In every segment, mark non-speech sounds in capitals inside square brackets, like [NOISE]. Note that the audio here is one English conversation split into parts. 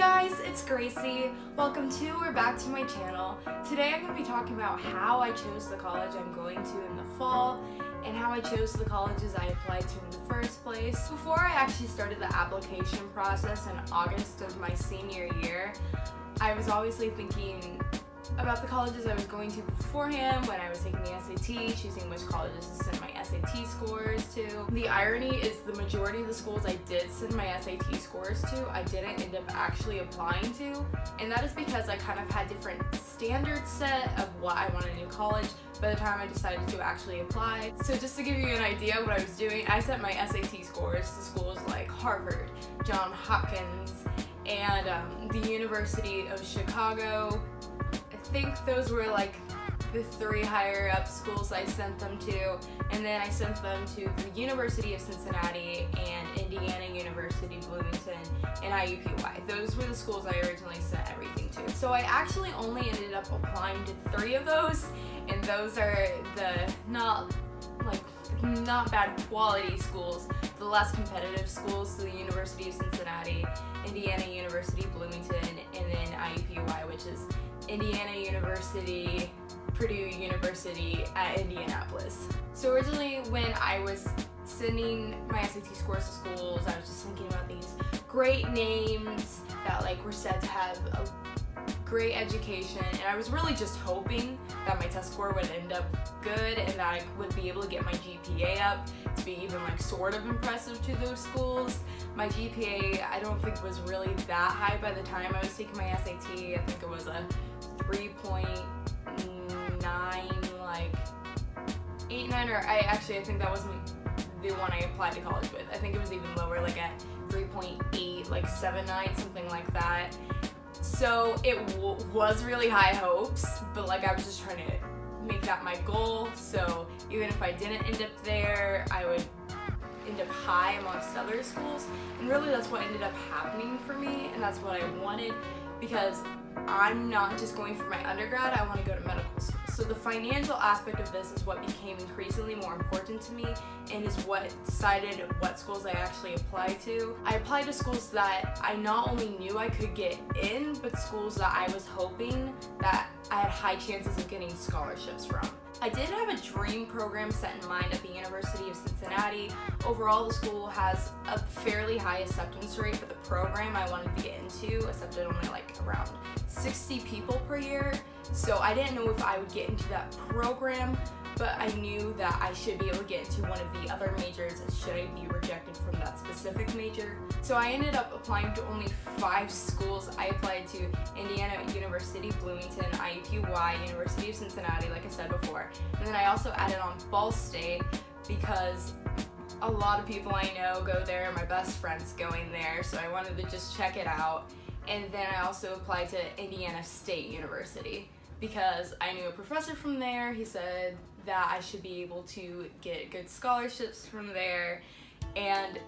guys, it's Gracie. Welcome to or back to my channel. Today I'm going to be talking about how I chose the college I'm going to in the fall and how I chose the colleges I applied to in the first place. Before I actually started the application process in August of my senior year, I was obviously thinking about the colleges I was going to beforehand when I was taking the SAT, choosing which colleges to send my SAT scores to. The irony is the majority of the schools I did send my SAT scores to, I didn't end up actually applying to, and that is because I kind of had different standards set of what I wanted in college by the time I decided to actually apply. So just to give you an idea of what I was doing, I sent my SAT scores to schools like Harvard, John Hopkins, and um, the University of Chicago, think those were like the three higher up schools I sent them to, and then I sent them to the University of Cincinnati and Indiana University Bloomington and IUPUI. Those were the schools I originally sent everything to. So I actually only ended up applying to three of those, and those are the not like not bad quality schools, the less competitive schools, so the University of Cincinnati, Indiana University Bloomington, and then IUPUI, which is Indiana University, Purdue University at Indianapolis. So originally when I was sending my SAT scores to schools, I was just thinking about these great names that like were said to have a great education and I was really just hoping that my test score would end up good and that I would be able to get my GPA up be even like sort of impressive to those schools. My GPA I don't think was really that high by the time I was taking my SAT. I think it was a 3.9 like 8.9 or I actually I think that wasn't the one I applied to college with. I think it was even lower like at 3.8 like 7.9 something like that. So it was really high hopes but like I was just trying to make that my goal so even if I didn't end up there I would end up high amongst other schools and really that's what ended up happening for me and that's what I wanted because I'm not just going for my undergrad, I want to go to medical school. So the financial aspect of this is what became increasingly more important to me and is what decided what schools I actually applied to. I applied to schools that I not only knew I could get in, but schools that I was hoping that I had high chances of getting scholarships from. I did have a dream program set in mind at the University of Cincinnati. Overall, the school has a fairly high acceptance rate for the program I wanted to get into, accepted only like around 60 people per year. So I didn't know if I would get into that program, but I knew that I should be able to get into one of the other majors should I be rejected from that specific major. So I ended up applying to only five schools. I applied to Indiana University, Bloomington, IUPUI, University of Cincinnati, like I said before. And then I also added on Ball State because a lot of people I know go there, my best friend's going there, so I wanted to just check it out. And then I also applied to Indiana State University because I knew a professor from there. He said that I should be able to get good scholarships from there. And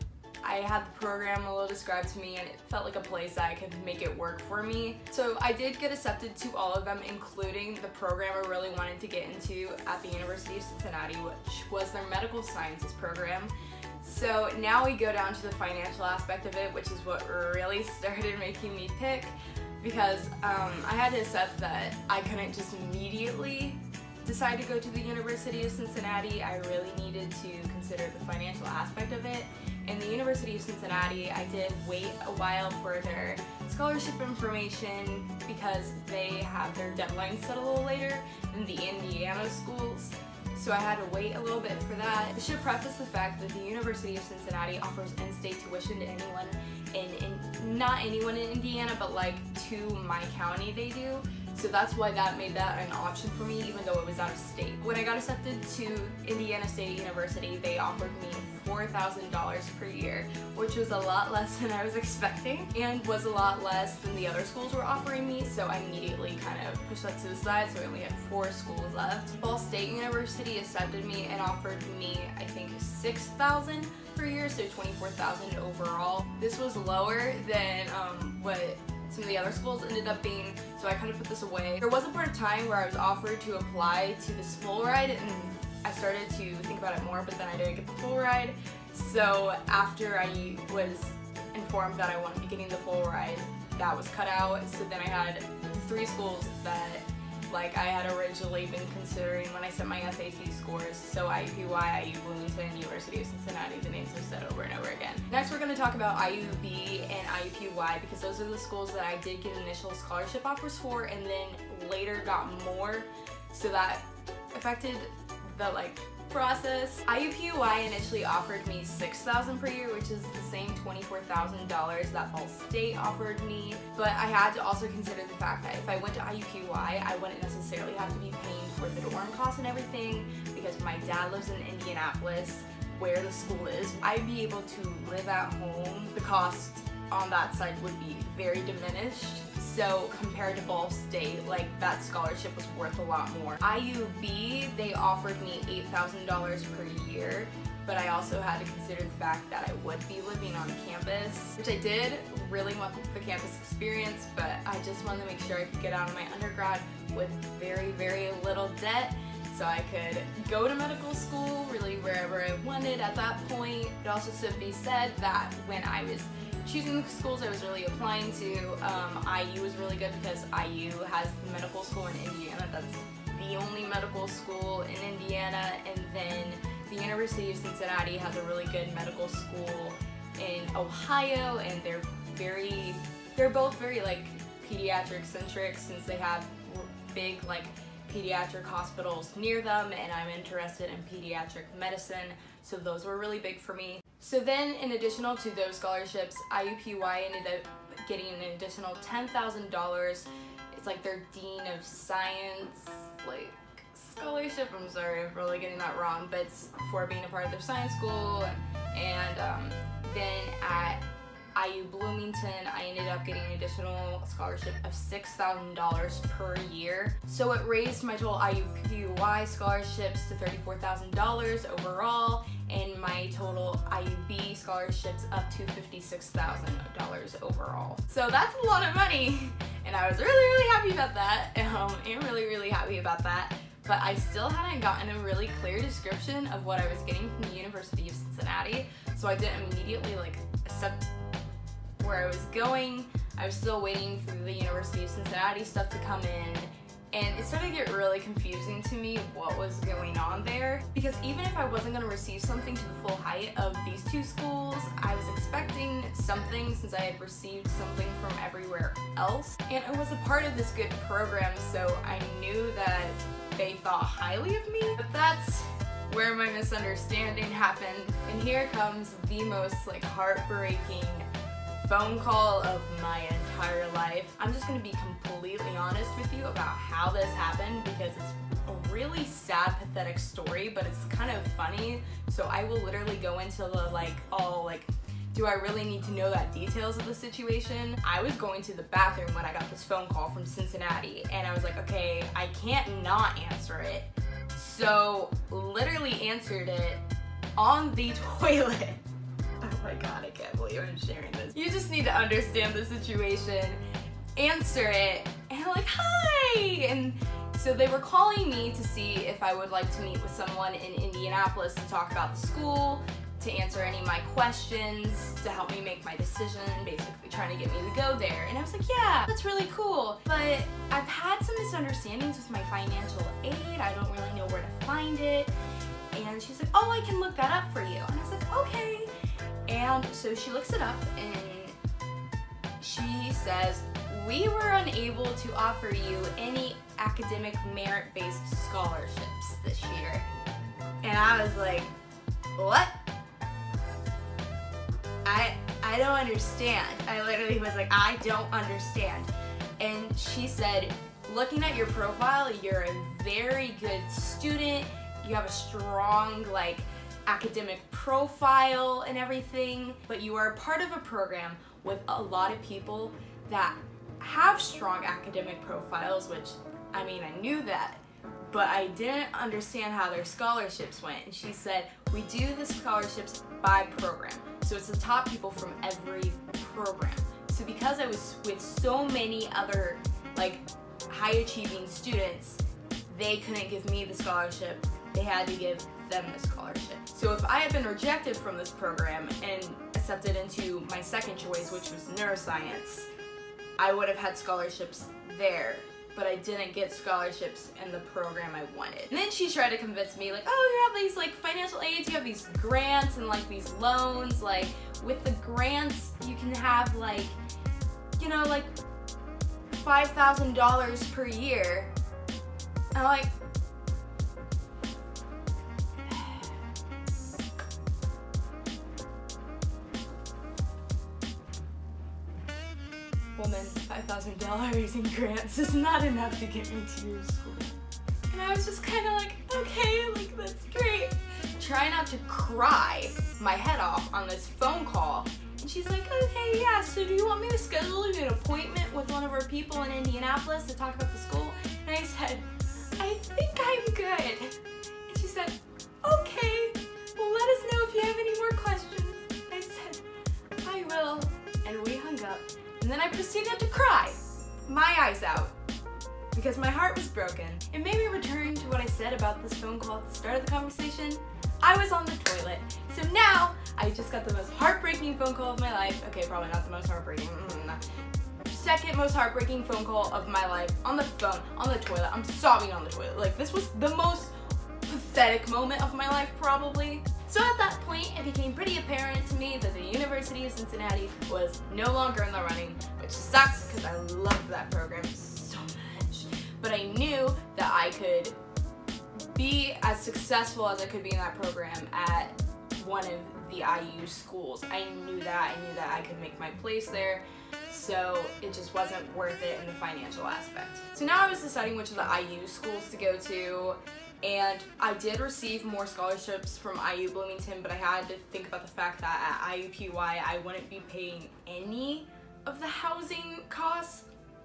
I had the program a little described to me and it felt like a place that I could make it work for me. So I did get accepted to all of them, including the program I really wanted to get into at the University of Cincinnati, which was their medical sciences program. So now we go down to the financial aspect of it, which is what really [LAUGHS] started making me pick because um, I had to accept that I couldn't just immediately decide to go to the University of Cincinnati. I really needed to consider the financial aspect of it. In the University of Cincinnati, I did wait a while for their scholarship information because they have their deadlines set a little later than the Indiana schools so I had to wait a little bit for that. I should preface the fact that the University of Cincinnati offers in-state tuition to anyone in, in, not anyone in Indiana, but like to my county they do. So that's why that made that an option for me even though it was out of state. When I got accepted to Indiana State University, they offered me $4,000 per year, which was a lot less [LAUGHS] than I was expecting and was a lot less than the other schools were offering me, so I immediately kind of pushed that to the side, so I only had four schools left. Ball State University accepted me and offered me, I think, 6000 per year, so 24000 overall. This was lower than um, what some of the other schools ended up being, so I kind of put this away. There was a point of time where I was offered to apply to this full ride and I started to think about it more, but then I didn't get the full ride. So after I was informed that I to be getting the full ride, that was cut out. So then I had three schools that like I had originally been considering when I sent my SAT scores. So IUPUI, IU Bloomington, University of Cincinnati, the names are said over and over again. Next we're going to talk about IUB and IUPUI because those are the schools that I did get initial scholarship offers for and then later got more. So that affected the like process. IUPUI initially offered me 6,000 per year, which is the same $24,000 that Ball State offered me. But I had to also consider the fact that if I went to IUPUI, I wouldn't necessarily have to be paying for the dorm costs and everything because my dad lives in Indianapolis where the school is. I'd be able to live at home. The cost on that side would be very diminished so compared to Ball State, like that scholarship was worth a lot more. IUB, they offered me $8,000 per year, but I also had to consider the fact that I would be living on campus, which I did really want the campus experience, but I just wanted to make sure I could get out of my undergrad with very, very little debt so I could go to medical school really wherever I wanted at that point. It also should be said that when I was choosing the schools I was really applying to, um, IU was really good because IU has the medical school in Indiana. That's the only medical school in Indiana. And then the University of Cincinnati has a really good medical school in Ohio. And they're very, they're both very like pediatric centric since they have big like pediatric hospitals near them and I'm interested in pediatric medicine so those were really big for me. So then in additional to those scholarships, IUPUI ended up getting an additional $10,000. It's like their Dean of Science, like scholarship. I'm sorry, I'm really getting that wrong, but it's for being a part of their science school. And um, then at IU Bloomington, I ended up getting an additional scholarship of $6,000 per year. So it raised my total IUPUI scholarships to $34,000 overall and my total IUB scholarships up to $56,000 overall. So that's a lot of money [LAUGHS] and I was really, really happy about that. [LAUGHS] Um, I'm really, really happy about that but I still hadn't gotten a really clear description of what I was getting from the University of Cincinnati, so I didn't immediately like accept where I was going. I was still waiting for the University of Cincinnati stuff to come in and it started to get really confusing to me what was going on there. Because even if I wasn't going to receive something to the full height of these two schools, I was expecting something since I had received something from everywhere else. And it was a part of this good program so I knew that they thought highly of me. But that's where my misunderstanding happened. And here comes the most like heartbreaking phone call of my entire life. I'm just gonna be completely honest with you about how this happened because it's a really sad, pathetic story, but it's kind of funny. So I will literally go into the like, all like, do I really need to know that details of the situation? I was going to the bathroom when I got this phone call from Cincinnati and I was like, okay, I can't not answer it. So literally answered it on the [LAUGHS] toilet my god, I can't believe I'm sharing this. You just need to understand the situation, answer it, and like, hi! And so they were calling me to see if I would like to meet with someone in Indianapolis to talk about the school, to answer any of my questions, to help me make my decision, basically trying to get me to go there. And I was like, yeah, that's really cool. But I've had some misunderstandings with my financial aid. I don't really know where to find it. And she's like, oh, I can look that up for you. And I was like, okay. And so she looks it up and she says, we were unable to offer you any academic merit-based scholarships this year. And I was like, what? I I don't understand. I literally was like, I don't understand. And she said, looking at your profile, you're a very good student. You have a strong like academic profile and everything, but you are part of a program with a lot of people that have strong academic profiles, which I mean, I knew that, but I didn't understand how their scholarships went. And she said, we do the scholarships by program. So it's the top people from every program. So because I was with so many other like high achieving students, they couldn't give me the scholarship. They had to give them the scholarship. So if I had been rejected from this program and accepted into my second choice, which was neuroscience, I would have had scholarships there but I didn't get scholarships in the program I wanted. And then she tried to convince me like, oh, you have these like financial aids, you have these grants and like these loans. Like with the grants, you can have like, you know, like $5,000 per year. And I'm like, $5,000 in grants is not enough to get me to your school. And I was just kind of like, okay, like that's great. Try not to cry my head off on this phone call. And she's like, okay, yeah, so do you want me to schedule an appointment with one of our people in Indianapolis to talk about the school? And I said, I think I'm good. Proceeded to cry, my eyes out, because my heart was broken. It made me return to what I said about this phone call at the start of the conversation. I was on the toilet. So now, I just got the most heartbreaking phone call of my life. Okay, probably not the most heartbreaking. Mm, second most heartbreaking phone call of my life on the phone, on the toilet. I'm sobbing on the toilet. Like, this was the most pathetic moment of my life, probably. So at that point, it became pretty apparent to me that the University of Cincinnati was no longer in the running, which sucks because I loved that program so much. But I knew that I could be as successful as I could be in that program at one of the IU schools. I knew that. I knew that I could make my place there. So it just wasn't worth it in the financial aspect. So now I was deciding which of the IU schools to go to and I did receive more scholarships from IU Bloomington, but I had to think about the fact that at IUPUI I wouldn't be paying any of the housing costs,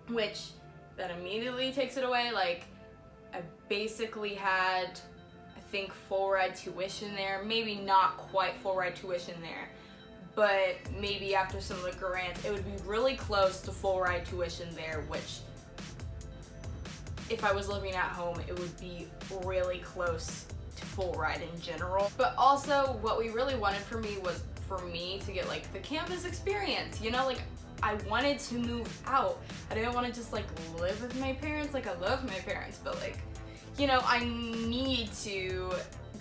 which that immediately takes it away. Like, I basically had, I think, full ride tuition there. Maybe not quite full ride tuition there, but maybe after some of the grants, it would be really close to full ride tuition there, which if I was living at home, it would be really close to full ride in general. But also what we really wanted for me was for me to get like the campus experience, you know, like I wanted to move out. I didn't want to just like live with my parents. Like I love my parents, but like, you know, I need to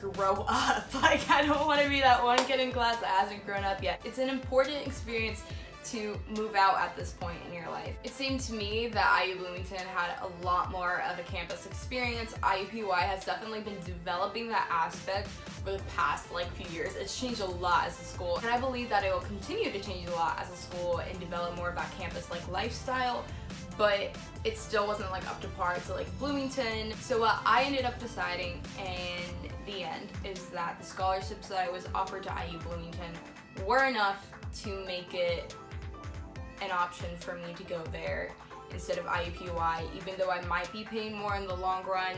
grow [LAUGHS] up. Like I don't want to be that one kid in class that hasn't grown up yet. It's an important experience to move out at this point in your life. It seemed to me that IU Bloomington had a lot more of a campus experience. IUPUI has definitely been developing that aspect for the past like few years. It's changed a lot as a school and I believe that it will continue to change a lot as a school and develop more of that campus like lifestyle but it still wasn't like up to par to like Bloomington. So what I ended up deciding in the end is that the scholarships that I was offered to IU Bloomington were enough to make it an option for me to go there instead of IUPUI, even though I might be paying more in the long run,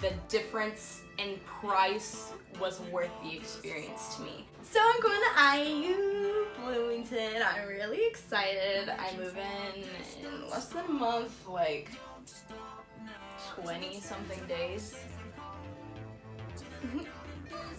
the difference in price was worth the experience to me. So I'm going to IU Bloomington. I'm really excited. I move in in less than a month, like 20 something days. [LAUGHS]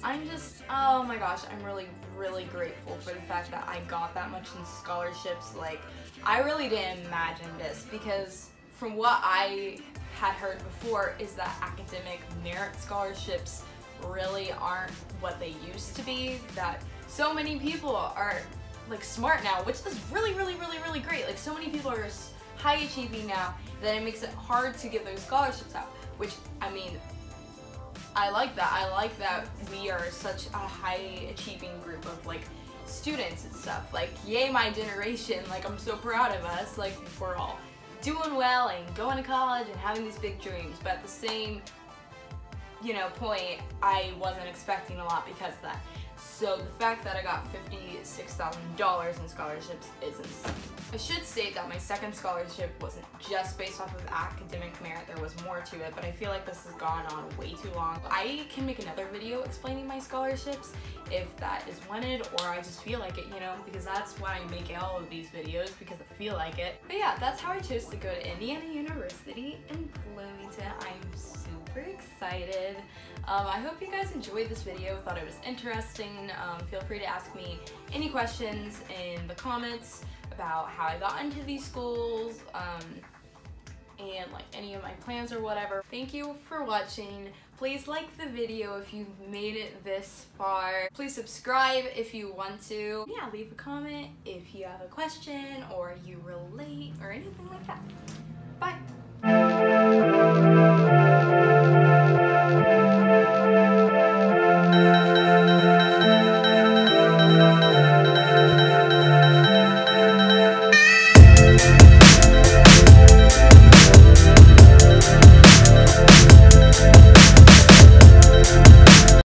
I'm just, oh my gosh, I'm really, really grateful for the fact that I got that much in scholarships. Like, I really didn't imagine this because from what I had heard before is that academic merit scholarships really aren't what they used to be. That so many people are like smart now, which is really, really, really, really great. Like so many people are high achieving now that it makes it hard to get those scholarships out. Which I mean, I like that. I like that we are such a high achieving group of like students and stuff. Like, yay my generation. Like, I'm so proud of us. Like, we're all doing well and going to college and having these big dreams. But at the same, you know, point, I wasn't expecting a lot because of that. So the fact that I got $56,000 in scholarships is insane. I should state that my second scholarship wasn't just based off of academic merit, there was more to it, but I feel like this has gone on way too long. I can make another video explaining my scholarships if that is wanted or I just feel like it, you know, because that's why I make all of these videos, because I feel like it. But yeah, that's how I chose to go to Indiana University in Bloomington. I'm super excited. Um, I hope you guys enjoyed this video, thought it was interesting. Um, feel free to ask me any questions in the comments about how I got into these schools, um, and like any of my plans or whatever. Thank you for watching. Please like the video if you've made it this far. Please subscribe if you want to. Yeah, leave a comment if you have a question or you relate or anything like that. Bye.